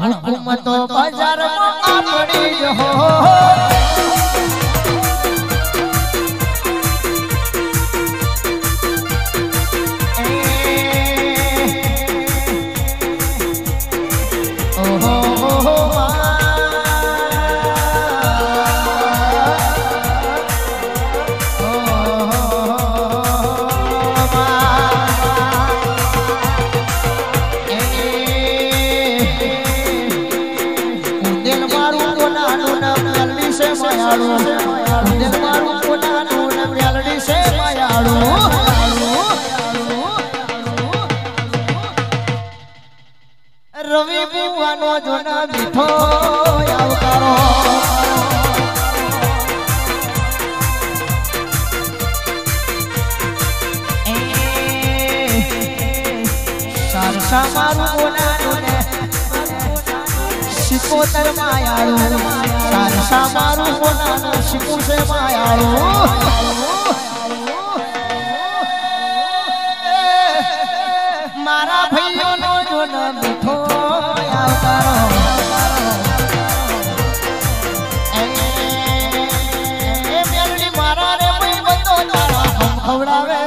હુકમ તો બજારમાં આપણી જ હો. ભગવાન મીઠો આવકારો સારસા મારા ભાઈઓનો જોન મીઠો આવકારો ખવડાવે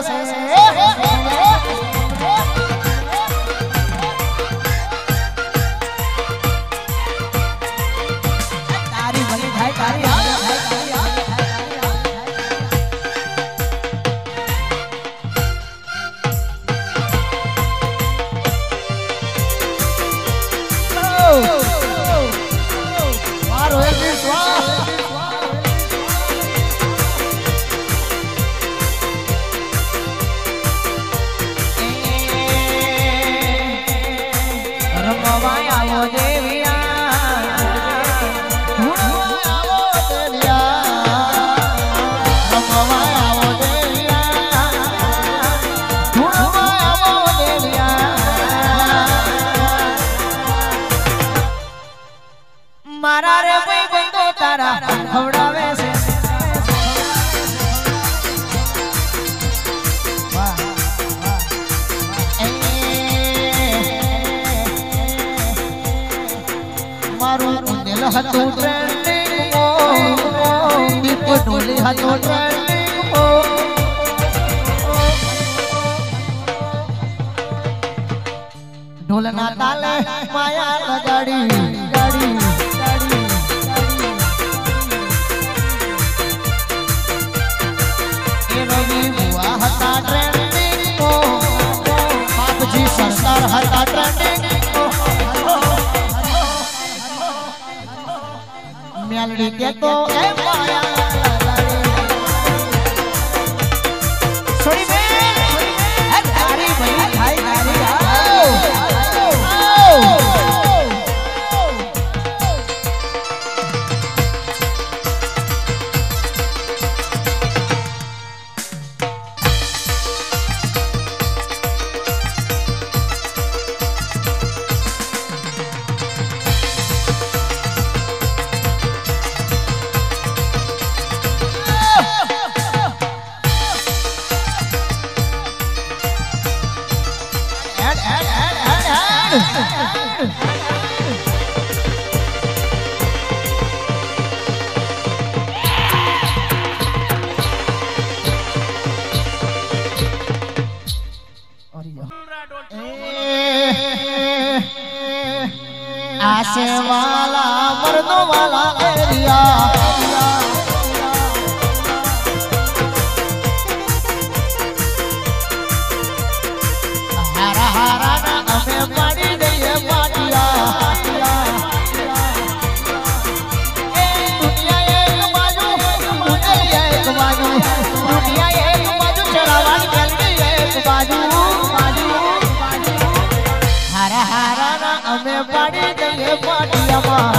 મારા રે ભાઈ બંધો તારા ખવડાવે છે. મારું કુંડલ હતું ટ્રેન્ડિંગ, ઓ દીપ ઢોલી હતું ટ્રેન્ડિંગ ઢોલના તાલે માયા લગાડી. 你别不爱我呀！આશે વાલા મરદો વાલા એરિયા. 的话。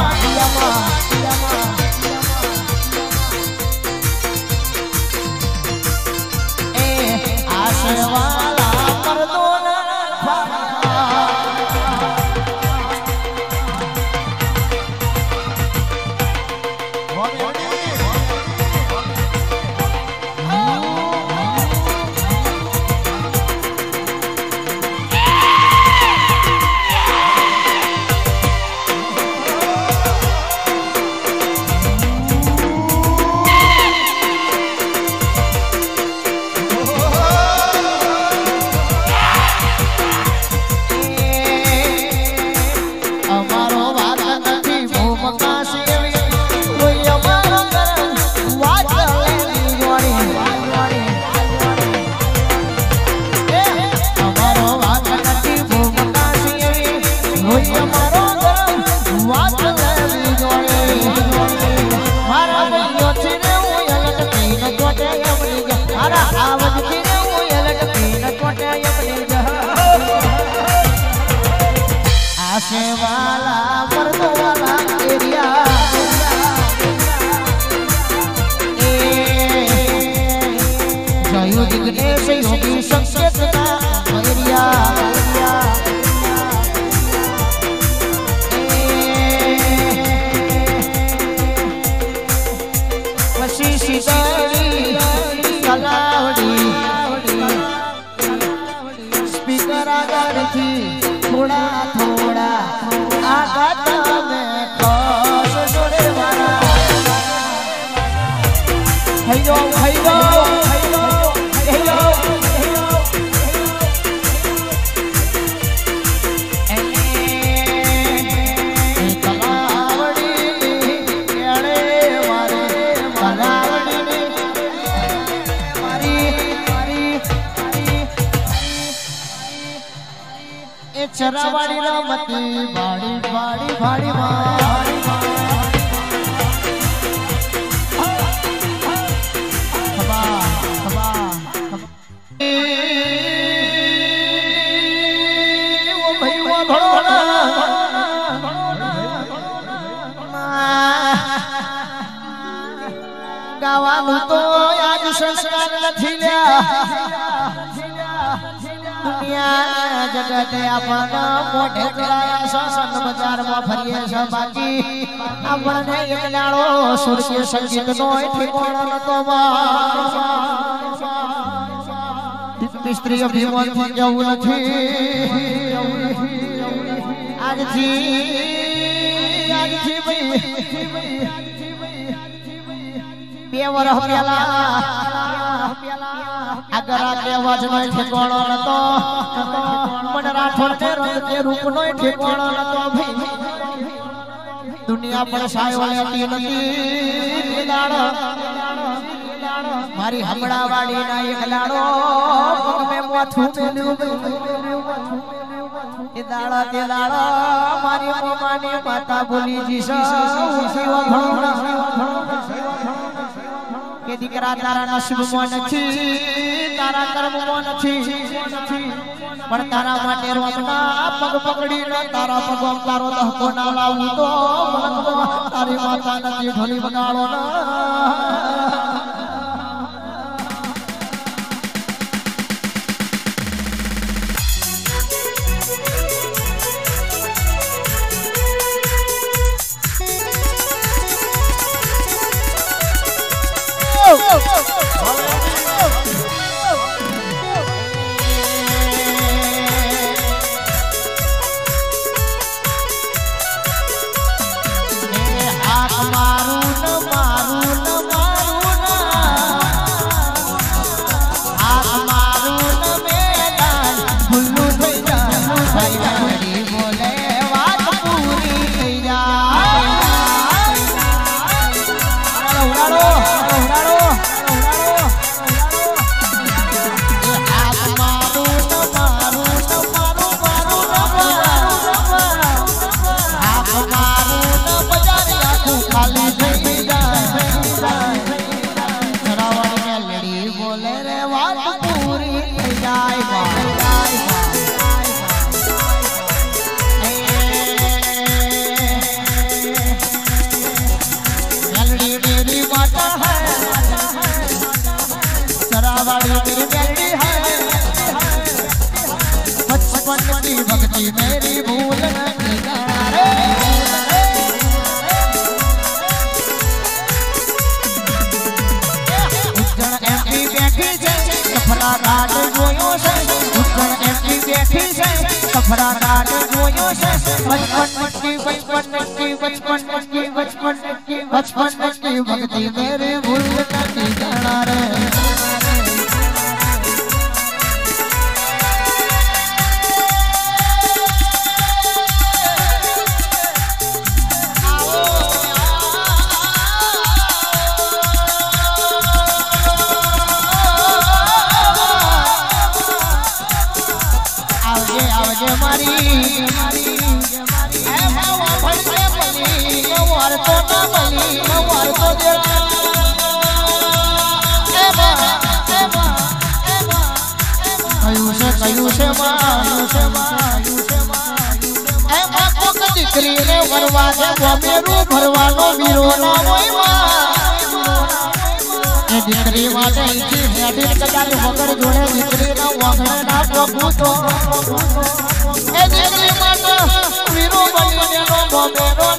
આશેવાલા મર્દવાલા એરિયા એ જયું દિગ્નેશ યોગી સંકેતના એરિયા પછી સીતાડી થોડા થોડા આગળ તમે ખસ જોડે મારા થઈ જાઓ થઈ હૈયો ચરાવાડી રમતી ભાડી વાડી વાડી વાડી એ ભણોના ગાવાનું તો આજ સંસ્કાર નથી લ્યા. દુનિયા જગતે આપણને મોઢે ચડાયા સસંગ બજારમાં ફરીએ બાકી આપણને એક દાડો સુરતીય સંગીત નો ઠેકોણો નતો સ્ત્રી અભિમાનથી જવું નથી. આજથી આજથી ભાઈ, બે વર્ષ પહેલા આગળ કેવા જ નહીં ઠેકોણો નતો. પણ રાઠોડ કે રંગ કે રૂપ નો ઠેકોણો નતો. ભાઈ દુનિયા પણ સાયો હતી નથી. મારી હમણાં વાળી ના એક લાડો પગ મે મોથું મેલ્યું. એ દાડા તે દાડા મારી મમ્માની માતા બોલી જીસા કે દીકરા તારા નસીબમાં નથી, તારા કર્મમાં નથી, પણ તારા માટે રોમના પગ પકડીને તારા પગમાં તારો દહકો ના લાવું તો તારી માતા નથી ઢોલી બગાડો ના go. go. સફરા કાટ જોયો છે બચપન મટકી બચપન મટકી બચપન મટકી બચપન મટકી બચપન મટકી ભક્તિ મેરે ભૂલ નથી જાણા રે દીકરીને ભરવા છે બોમેરું ભરવાનો વીરો ના હોય દીકરી માટે ઈથી હેડી કદાચ વગર જોડે દીકરીના વાંગણે ના પોગું તો. એ દીકરી માટે વીરો બનીને નો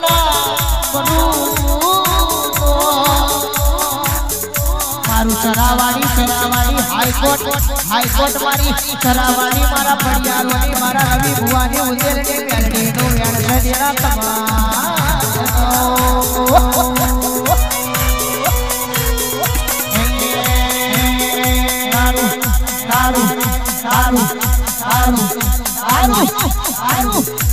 ના હાઈકોર્ટ હાઈકોર્ટ મારી ચરાવાડી મારા પડિયારોની મારા રવિ ભુવાની ઉદેરની મેલડીનું વેણ દેરા સારું સારું સારું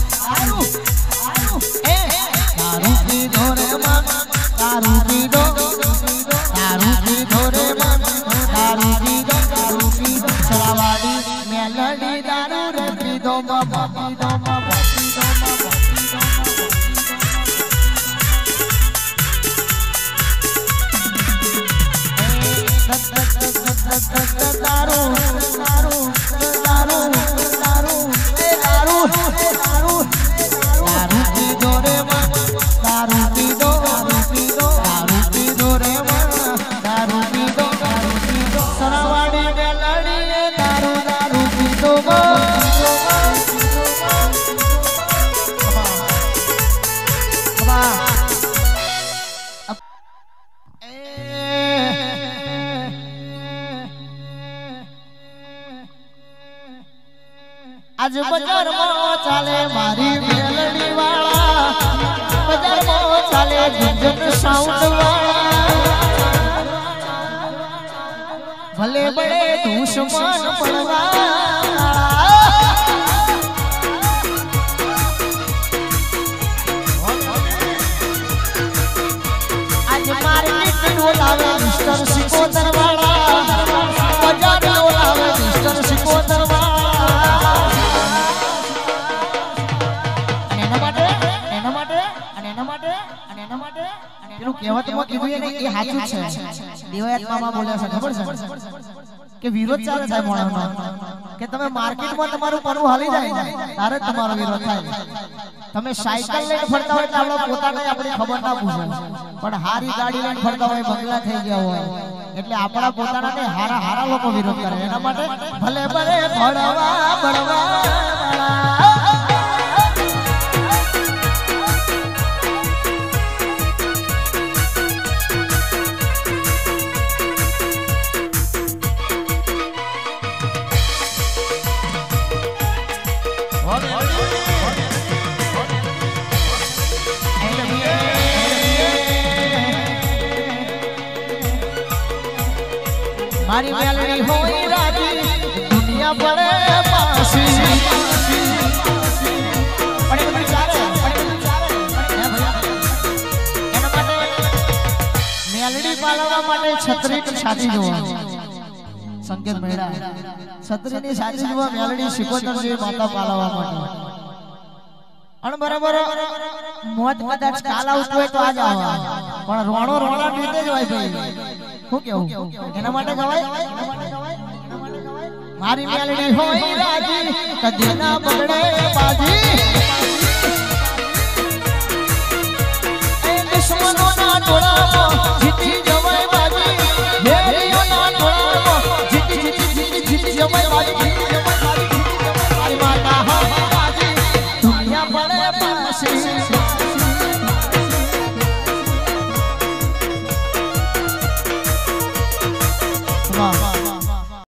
Ram. દુશ્મન આજ માર્કેટ ડોલાવે અને કીધું એ સાચું છે. દેવાયત બોલ્યા છે ખબર છે? કે વિરોધ ચાલે થાય મોણાનો કે તમે માર્કેટમાં તમારું પરવું હાલી જાય? તારે તમારો વિરોધ થાય. તમે સાયકલ લઈને ફરતા હોય એટલે આપણે પોતાને આપણે ખબર ના પૂછો પણ હારી ગાડી લઈને ફરતા હોય બંગલા થઈ ગયા હોય. એટલે આપણા પોતાના હારા હારા લોકો વિરોધ કરે. એના માટે ભલે ભલે ભણવા ભણવા. મારી મેલડી હોય રાજી, દુનિયા પડે પાસી મેલડી પાલવા માટે છત્રી સાચી જોવા સંકેત મેળા. છત્રીની સાચી જોવા મેલડી શિકોતર જેવી માતા પાલવા માટે. અણ બરાબર મોત કદાચ કાલ આવતું તો આજ આવે પણ રોણો રોણા રીતે જ હોય ભાઈ. હું? કેવું એના માટે ગવાય? મારી મેલડી હોય રાજી કદી ના બગડે બાજી. એ દુશ્મનો ના ટોળામાં જીતી